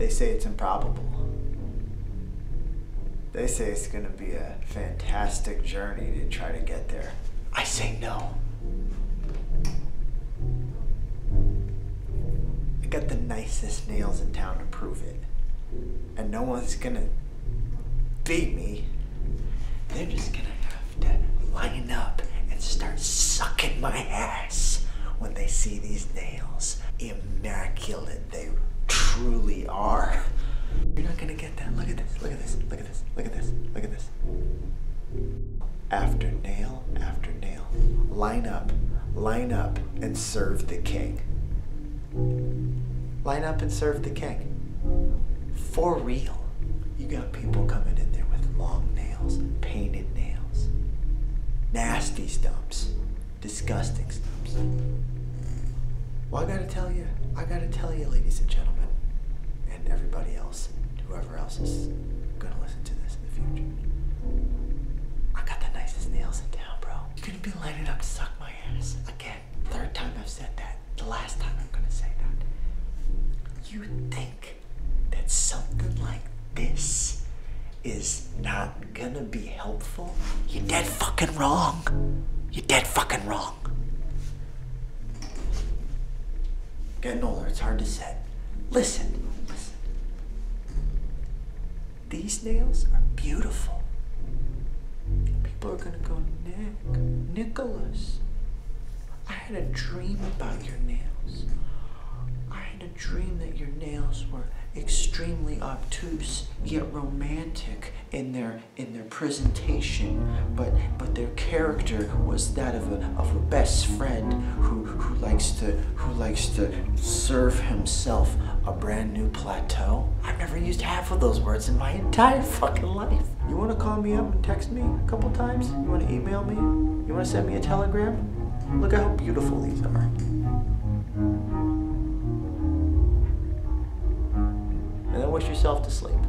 They say it's improbable. They say it's gonna be a fantastic journey to try to get there. I say no. I got the nicest nails in town to prove it. And no one's gonna beat me. They're just gonna have to line up and start sucking my ass when they see these nails. Immaculate they truly are. You're not gonna get that. Look at this, look at this, look at this, look at this, look at this. After nail after nail. Line up, line up, and serve the king. Line up and serve the king. For real. You got people coming in there with long nails, painted nails, nasty stumps, disgusting stumps. Well, I gotta tell you, I gotta tell you, ladies and gentlemen, and everybody else, whoever else is gonna listen to this in the future. I got the nicest nails in town, bro. You're gonna be lining up to suck my ass. Again, third time I've said that. The last time I'm gonna say that. You think that something like this is not gonna be helpful? You're dead fucking wrong. You're dead fucking wrong. Getting older, it's hard to say. Listen, These nails are beautiful. People are gonna go, Nick, Nicholas. I had a dream about your nails. I had a dream that your nails were extremely obtuse yet romantic in their in their presentation, but but their character was that of a of a best friend likes to who likes to serve himself a brand new plateau. I've never used half of those words in my entire fucking life. You want to call me up and text me a couple times? You want to email me? You want to send me a telegram? Look at how beautiful these are. and then wish yourself to sleep.